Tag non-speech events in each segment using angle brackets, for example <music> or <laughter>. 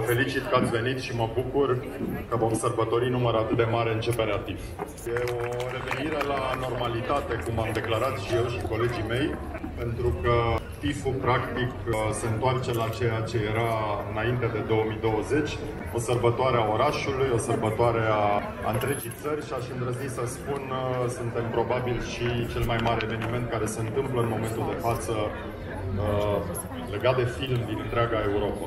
Vă felicit că ați venit și mă bucur că vom sărbători număr atât de mare începerea TIF. E o revenire la normalitate, cum am declarat și eu și colegii mei, pentru că TIF-ul practic se întoarce la ceea ce era înainte de 2020, o sărbătoare a orașului, o sărbătoare a, a întregii țări și aș îndrăzni să spun, suntem probabil și cel mai mare eveniment care se întâmplă în momentul de față uh, legat de film din întreaga Europa.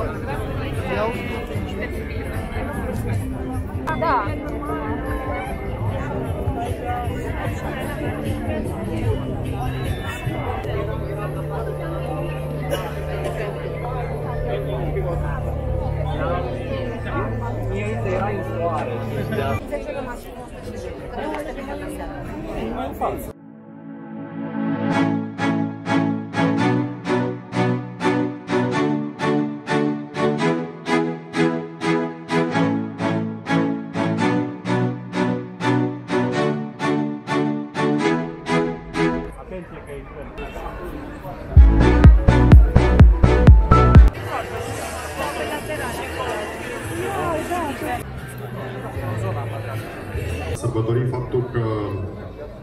entendeu? Dá. E aí, será em? Você chega mais Sărbătorim faptul că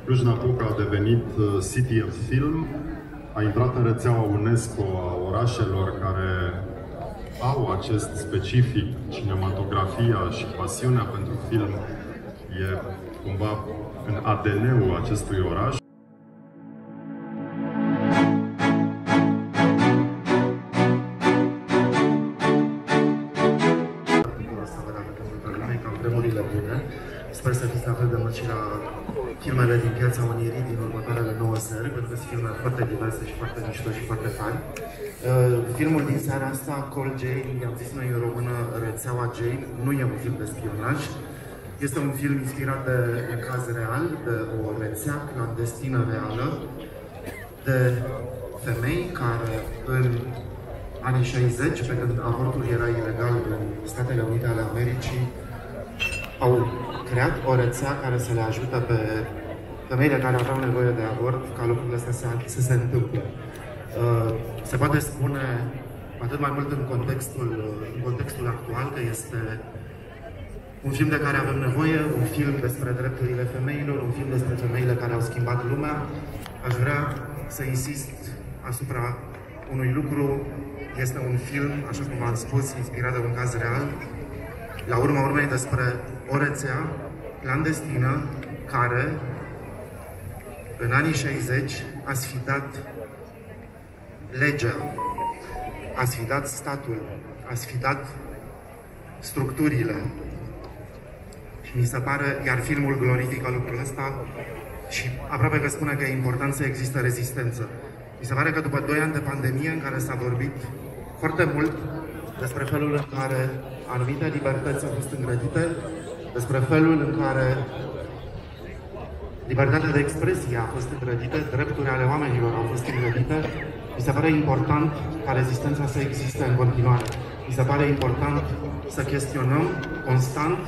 Cluj-Napoca a devenit uh, City of Film, a intrat în rețeaua UNESCO a orașelor care au acest specific, cinematografia și pasiunea pentru film e cumva în ADN-ul acestui oraș. Fiți la fel de mult și la filmele din Piața Unirii din următoarele 9 seri, pentru că sunt filme foarte diverse și foarte mișto și foarte fani. Uh, filmul din seara asta, Call Jane, i-am zis noi în română Rețeaua Jane, nu e un film de spionaj. Este un film inspirat de un caz real, de o rețea clandestină reală, de femei care în anii 60, pe când avortul era ilegal în Statele Unite ale Americii, au creat o rețea care să le ajute pe femeile care aveau nevoie de avort ca lucrurile astea să, să se întâmple. Uh, Se poate spune, atât mai mult în contextul, în contextul actual, că este un film de care avem nevoie, un film despre drepturile femeilor, un film despre femeile care au schimbat lumea. Aș vrea să insist asupra unui lucru. Este un film, așa cum am spus, inspirat de un caz real. La urma urmei despre o rețea clandestină care în anii 60 a sfidat legea, a sfidat statul, a sfidat structurile, și mi se pare, iar filmul glorifică lucrul ăsta și aproape că spune că e important să există rezistență. Mi se pare că după 2 ani de pandemie în care s-a vorbit foarte mult despre felul în care anumite libertăți au fost îngrădite, despre felul în care libertatea de expresie a fost îngrădită, drepturile ale oamenilor au fost îngrădite, mi se pare important ca rezistența să existe în continuare. Mi se pare important să chestionăm constant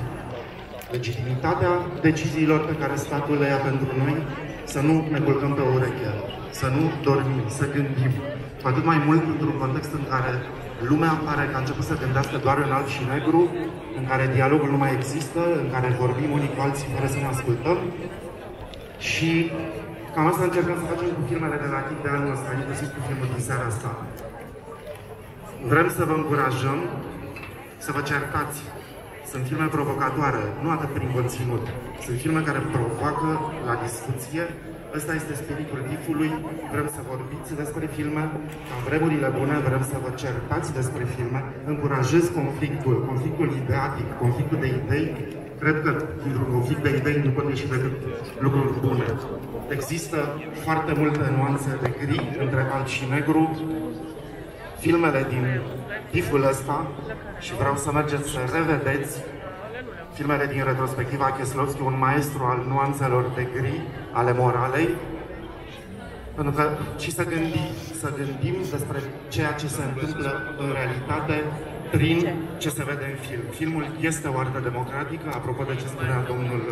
legitimitatea deciziilor pe care statul le ia pentru noi, să nu ne culcăm pe o ureche, să nu dormim, să gândim. Cu atât mai mult într-un context în care lumea pare că a început să gândească doar în alb și negru, în care dialogul nu mai există, în care vorbim unii cu alții fără să ne ascultăm. Și cam asta încercăm să facem cu filmele de la TIC de anul ăsta, inclusiv cu filmul din seara asta. Vrem să vă încurajăm să vă certați. Sunt filme provocatoare, nu atât prin conținut, Sunt filme care provoacă la discuție. Ăsta este spiritul DIF-ului. Vrem să vorbiți despre filme. În vremurile bune vrem să vă certați despre filme. Încurajez conflictul, conflictul ideatic, conflictul de idei. Cred că dintr-un conflict de idei nu pot ieși decât lucruri bune. Există foarte multe nuanțe de gri între alb și negru. Filmele din DIF-ul ăsta și vreau să mergeți să revedeți filmele din retrospectiva Kieslowski, un maestru al nuanțelor de gri, ale moralei, pentru că și să gândim, să gândim despre ceea ce se întâmplă în realitate prin ce se vede în film. Filmul este o artă democratică, apropo de ce spunea domnul,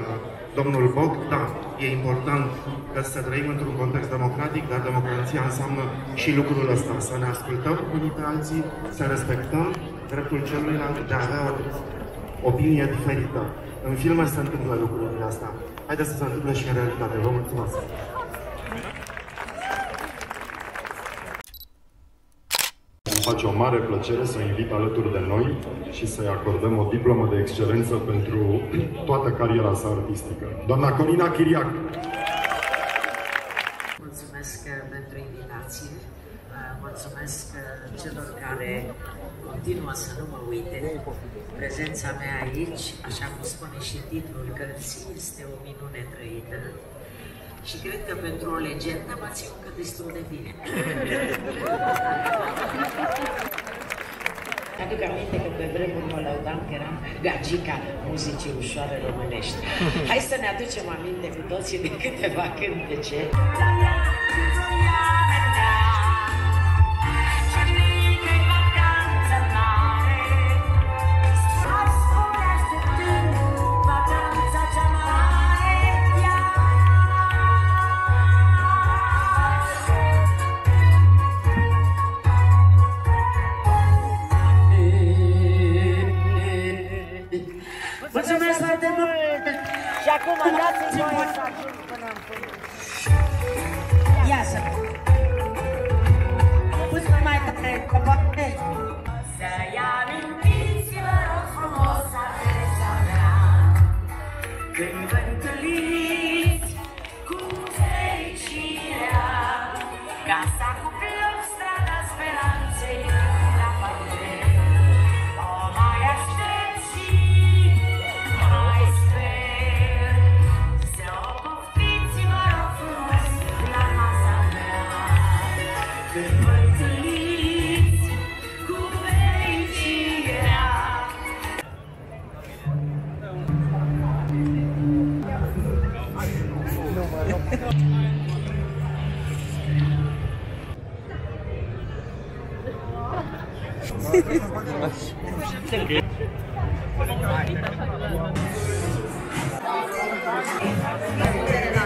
domnul Boc, da, e important că să trăim într-un context democratic, dar democrația înseamnă și lucrul ăsta, să ne ascultăm unii pe alții, să respectăm dreptul celuilalt de a avea o opinie diferită. În filme se întâmplă lucrurile astea. Haideți să se întâmple și în realitate. Vă mulțumesc! Mare plăcere să invit alături de noi și să-i acordăm o diplomă de excelență pentru <clears throat> toată cariera sa artistică. Doamna Corina Chiriac. Mulțumesc uh, pentru invitație. Uh, mulțumesc uh, celor care continuă să nu mă uite. Prezența mea aici, așa cum spune și titlul cărții, este o minune trăită. Și cred că pentru o legendă mă țin încă destul de bine. <laughs> Aduc aminte că pe vremuri mă lăudam că eram gagica muzicii ușoare românești. <laughs> Hai să ne aducem aminte cu toții de câteva cântece. Mulțumesc acum dați-mi voie să ajung până în până. Ia să Puți mai tare, că poate. Să-i amintiți, vă rog frumos, adresa mea. Când vă Thank <laughs> you.